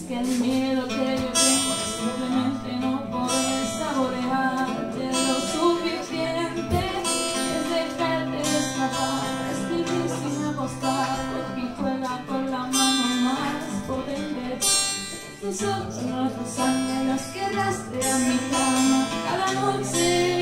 miedo que yo tengo es simplemente no poder saborearte lo suficiente. Es dejarte de escapar, es difícil apostar quien juega con la mano más potente. Tus ojos sangre los que rastrean mi cama cada noche